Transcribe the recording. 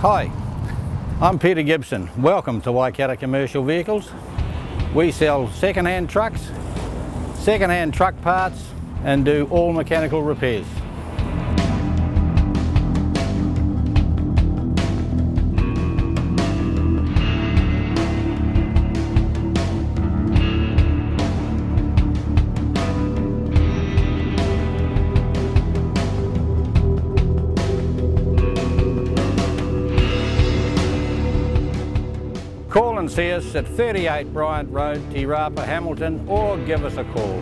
Hi, I'm Peter Gibson. Welcome to Waikato Commercial Vehicles. We sell second-hand trucks, second-hand truck parts and do all mechanical repairs. Call and see us at 38 Bryant Road, Te Rapa, Hamilton or give us a call.